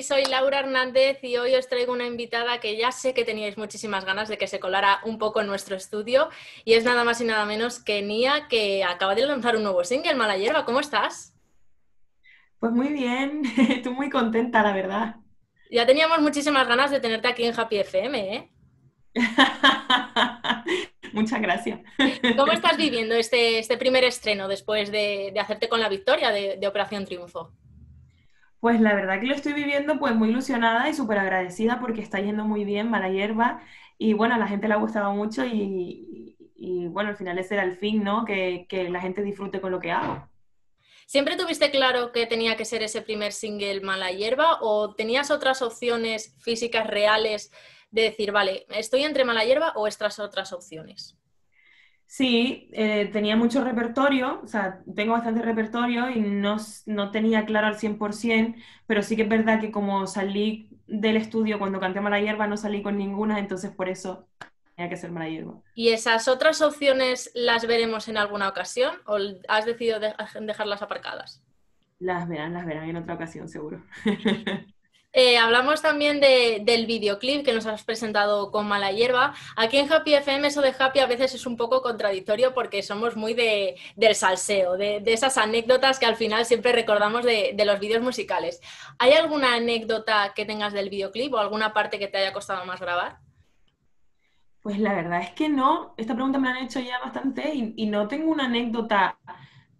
Soy Laura Hernández y hoy os traigo una invitada que ya sé que teníais muchísimas ganas de que se colara un poco en nuestro estudio y es nada más y nada menos que Nia, que acaba de lanzar un nuevo single, Mala Hierba. ¿Cómo estás? Pues muy bien, estoy muy contenta, la verdad. Ya teníamos muchísimas ganas de tenerte aquí en Happy FM, ¿eh? Muchas gracias. ¿Cómo estás viviendo este, este primer estreno después de, hacerte con la victoria de Operación Triunfo? Pues la verdad que lo estoy viviendo pues muy ilusionada y súper agradecida porque está yendo muy bien Mala Hierba y bueno, a la gente le ha gustado mucho y, bueno, al final ese era el fin, ¿no? Que, que la gente disfrute con lo que hago. ¿Siempre tuviste claro que tenía que ser ese primer single Mala Hierba o tenías otras opciones físicas reales de decir, vale, estoy entre Mala Hierba o estas otras opciones? Sí, eh, tenía mucho repertorio, o sea, tengo bastante repertorio y no, tenía claro al 100%, pero sí que es verdad que como salí del estudio cuando canté Mala Hierba, no salí con ninguna, entonces por eso tenía que ser Mala Hierba. ¿Y esas otras opciones las veremos en alguna ocasión o has decidido dejarlas aparcadas? Las verán, las verán en otra ocasión, seguro. Eh, hablamos también del videoclip que nos has presentado con Mala Hierba. Aquí en Happy FM eso de Happy a veces es un poco contradictorio porque somos muy de, del salseo, de, esas anécdotas que al final siempre recordamos de, los vídeos musicales. ¿Hay alguna anécdota que tengas del videoclip o alguna parte que te haya costado más grabar? Pues la verdad es que no. Esta pregunta me han hecho ya bastante y no tengo una anécdota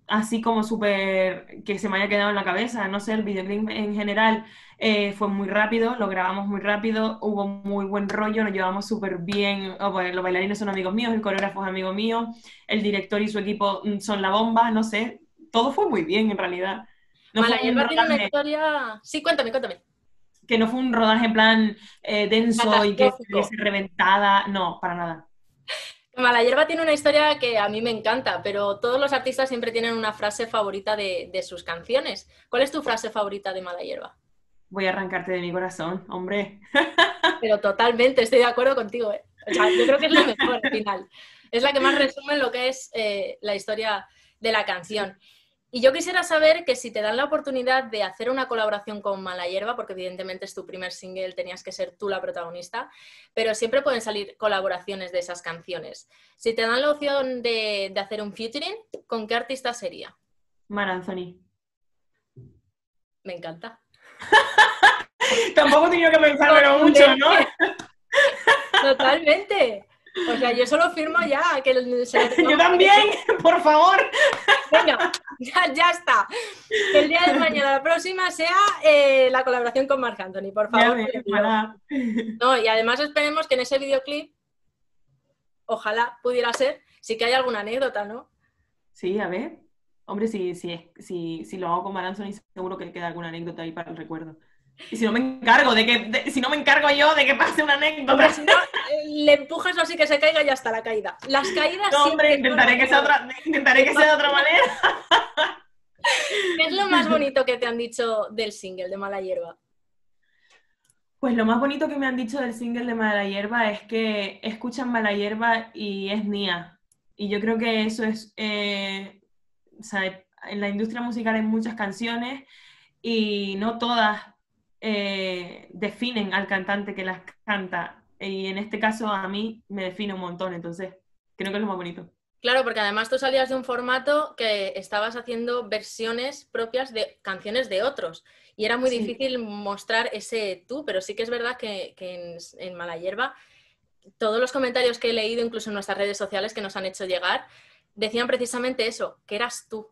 así como súper que se me haya quedado en la cabeza. No sé, el videoclip en general eh, fue muy rápido, lo grabamos muy rápido, hubo muy buen rollo, nos llevamos súper bien. Oh, pues, los bailarines son amigos míos, el coreógrafo es amigo mío, el director y su equipo mm, son la bomba, no sé. Todo fue muy bien en realidad. No tiene una historia. Sí, cuéntame, cuéntame. Que no fue un rodaje en plan eh, denso y que se reventada. No, para nada. Mala Hierba tiene una historia que a mí me encanta, pero todos los artistas siempre tienen una frase favorita de, sus canciones. ¿Cuál es tu frase favorita de Mala Hierba? Voy a arrancarte de mi corazón, hombre. Pero totalmente, estoy de acuerdo contigo. ¿eh? yo creo que es la mejor al final. Es la que más resume lo que es eh, la historia de la canción. Y yo quisiera saber que si te dan la oportunidad de hacer una colaboración con Mala Hierba, porque evidentemente es tu primer single, tenías que ser tú la protagonista, pero siempre pueden salir colaboraciones de esas canciones. Si te dan la opción de, hacer un featuring, ¿con qué artista sería? Mar Anthony. Me encanta. Tampoco he tenido que pensármelo mucho, ¿no? Totalmente. O sea, yo solo firmo ya. Que yo también, por favor. Venga, ya, está. el día de mañana, la próxima, sea eh, la colaboración con Marc Anthony, por favor. no, y además esperemos que en ese videoclip, ojalá pudiera ser, sí que haya alguna anécdota, ¿no? Sí, a ver. Hombre, si, si, si, si lo hago con Marc Anthony, seguro que queda alguna anécdota ahí para el recuerdo. Y si no me encargo de que, si no me encargo yo de que pase una anécdota. si no, eh, le empujas así que se caiga y ya está la caída. Las caídas. No, hombre, intentaré que, sea otra, intentaré que sea de otra manera. ¿Qué es lo más bonito que te han dicho del single de Mala Hierba? Pues lo más bonito que me han dicho del single de Mala Hierba es que escuchan Mala Hierba y es mía. Y yo creo que eso es. Eh, o sea, en la industria musical hay muchas canciones y no todas eh, definen al cantante que las canta. Y en este caso a mí me define un montón, entonces creo que es lo más bonito. Claro, porque además tú salías de un formato que estabas haciendo versiones propias de canciones de otros y era muy difícil mostrar ese tú, pero sí que es verdad que, en, en Mala Hierba todos los comentarios que he leído, incluso en nuestras redes sociales que nos han hecho llegar, decían precisamente eso, que eras tú,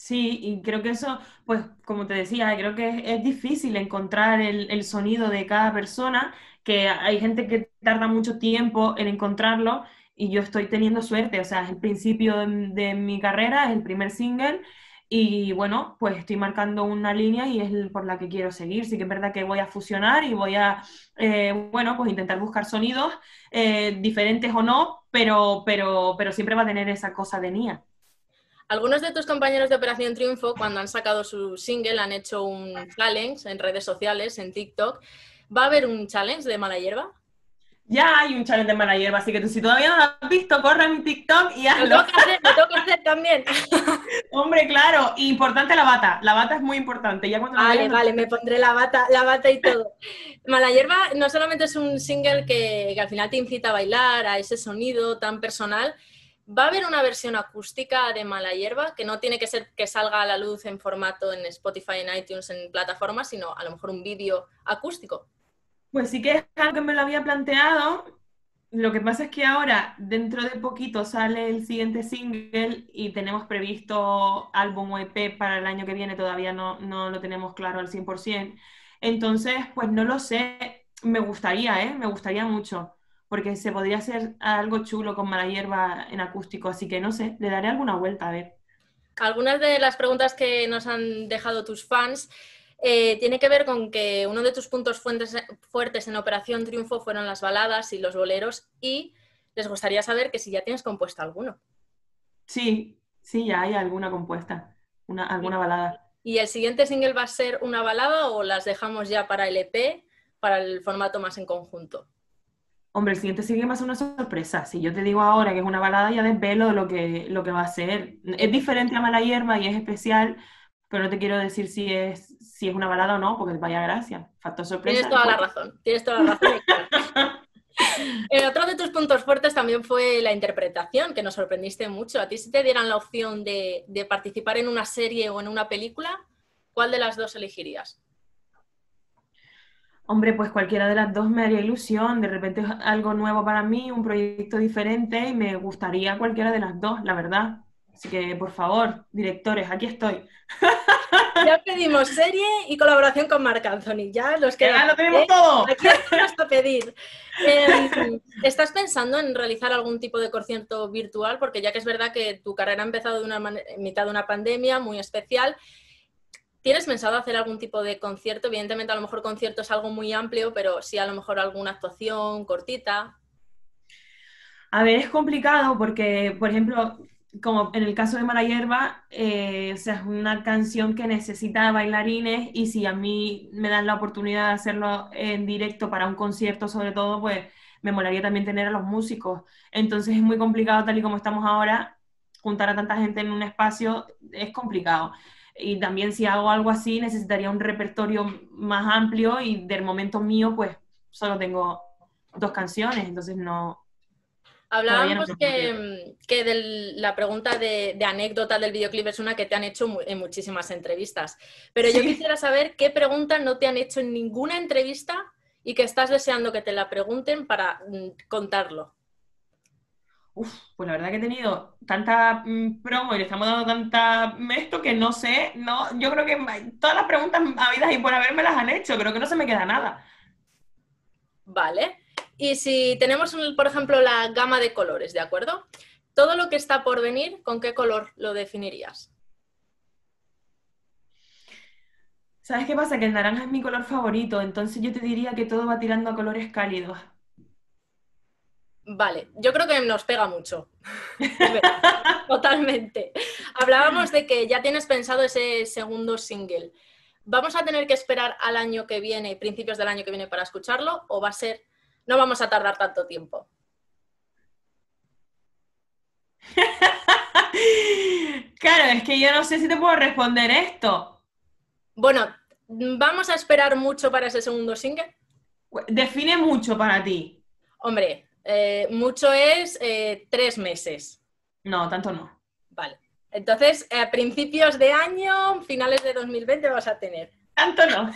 Sí, y creo que eso, pues como te decía, creo que es, difícil encontrar el, sonido de cada persona, que hay gente que tarda mucho tiempo en encontrarlo y yo estoy teniendo suerte, o sea, es el principio de, mi carrera, es el primer single y bueno, pues estoy marcando una línea y es por la que quiero seguir. Sí que es verdad que voy a fusionar y voy a, eh, bueno, pues intentar buscar sonidos eh, diferentes o no, pero, pero, pero siempre va a tener esa cosa de Nia. Algunos de tus compañeros de Operación Triunfo, cuando han sacado su single, han hecho un challenge en redes sociales, en TikTok. ¿Va a haber un challenge de mala hierba? Ya hay un challenge de mala hierba, así que tú, si todavía no lo has visto, corre a mi TikTok y hazlo. Lo tengo que hacer, lo tengo que hacer también. Hombre, claro, importante la bata. La bata es muy importante. Ya cuando la Vale, veas, no- vale, me pondré la bata, la bata y todo. Mala hierba no solamente es un single que, que al final te incita a bailar, a ese sonido tan personal. Va a haber una versión acústica de Mala hierba que no tiene que ser que salga a la luz en formato en Spotify, en iTunes, en plataformas, sino a lo mejor un vídeo acústico. Pues sí que es algo que me lo había planteado. Lo que pasa es que ahora, dentro de poquito, sale el siguiente single y tenemos previsto álbum o EP para el año que viene, todavía no, no lo tenemos claro al 100%. Entonces, pues no lo sé, me gustaría, ¿eh? Me gustaría mucho, porque se podría hacer algo chulo con Mala Hierba en acústico, así que no sé, le daré alguna vuelta, a ver. Algunas de las preguntas que nos han dejado tus fans eh, tiene que ver con que uno de tus puntos fuentes- fuertes en Operación Triunfo fueron las baladas y los boleros y les gustaría saber que si ya tienes compuesto alguno. Sí, sí, ya hay alguna compuesta, una, alguna balada. ¿Y el siguiente single va a ser una balada o las dejamos ya para el EP, para el formato más en conjunto? Hombre, el siguiente sigue más una sorpresa. Si yo te digo ahora que es una balada, ya desvelo lo que, lo que va a ser. Es diferente a Mala Hierba y es especial, pero no te quiero decir si es, si es una balada o no, porque vaya gracia. Factor sorpresa. Tienes toda la razón, tienes toda la razón. Eh, otro de tus puntos fuertes también fue la interpretación, que nos sorprendiste mucho. A ti si te dieran la opción de, de participar en una serie o en una película, ¿cuál de las dos elegirías? Hombre, pues cualquiera de las dos me haría ilusión. De repente es algo nuevo para mí, un proyecto diferente y me gustaría cualquiera de las dos, la verdad. Así que, por favor, directores, aquí estoy. Ya pedimos serie y colaboración con Marc Anthony. Ya los que ¡Ya lo tenemos todo! Aquí que pedir. Eh, ¿Estás pensando en realizar algún tipo de concierto virtual? Porque ya que es verdad que tu carrera ha empezado de una mane- en mitad de una pandemia muy especial, ¿tienes pensado hacer algún tipo de concierto? Evidentemente, a lo mejor concierto es algo muy amplio, pero sí a lo mejor alguna actuación cortita. A ver, es complicado porque, por ejemplo, como en el caso de Mala Hierba, eh, es una canción que necesita bailarines y si a mí me dan la oportunidad de hacerlo en directo para un concierto sobre todo, pues me molaría también tener a los músicos. Entonces es muy complicado tal y como estamos ahora, juntar a tanta gente en un espacio es complicado. Y también si hago algo así necesitaría un repertorio más amplio y del momento mío pues solo tengo dos canciones, entonces no, Hablábamos no que, mm, que del- la pregunta de, de anécdota del videoclip es una que te han hecho en muchísimas entrevistas. Pero yo quisiera saber qué pregunta no te han hecho en ninguna entrevista y que estás deseando que te la pregunten para mm, contarlo. Uf, pues la verdad que he tenido tanta mm, promo y le estamos dando tanta esto que no sé, no, yo creo que todas las preguntas habidas y por haberme las han hecho, creo que no se me queda nada. Vale. Y si tenemos, un- por ejemplo, la gama de colores, ¿de acuerdo? Todo lo que está por venir, ¿con qué color lo definirías? ¿Sabes qué pasa? Que el naranja es mi color favorito, entonces yo te diría que todo va tirando a colores cálidos. Vale, yo creo que nos pega mucho. Totalmente. Hablábamos de que ya tienes pensado ese segundo single. ¿Vamos a tener que esperar al año que viene, principios del año que viene, para escucharlo? ¿O va a ser, no vamos a tardar tanto tiempo? Claro, es que yo no sé si te puedo responder esto. Bueno, ¿vamos a esperar mucho para ese segundo single? Define mucho para ti. Hombre, eh, mucho es eh, tres meses. No, tanto no. Vale. Entonces, a principios de año, finales de 2020 vas a tener. Tanto no.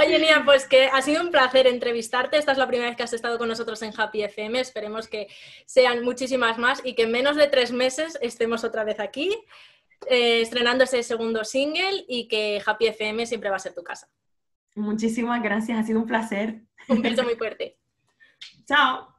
Oye, Nia, pues que ha sido un placer entrevistarte. Esta es la primera vez que has estado con nosotros en Happy FM. Esperemos que sean muchísimas más y que en menos de tres meses estemos otra vez aquí, eh, estrenando ese segundo single y que Happy FM siempre va a ser tu casa. Muchísimas gracias, ha sido un placer. Un beso muy fuerte. Chao.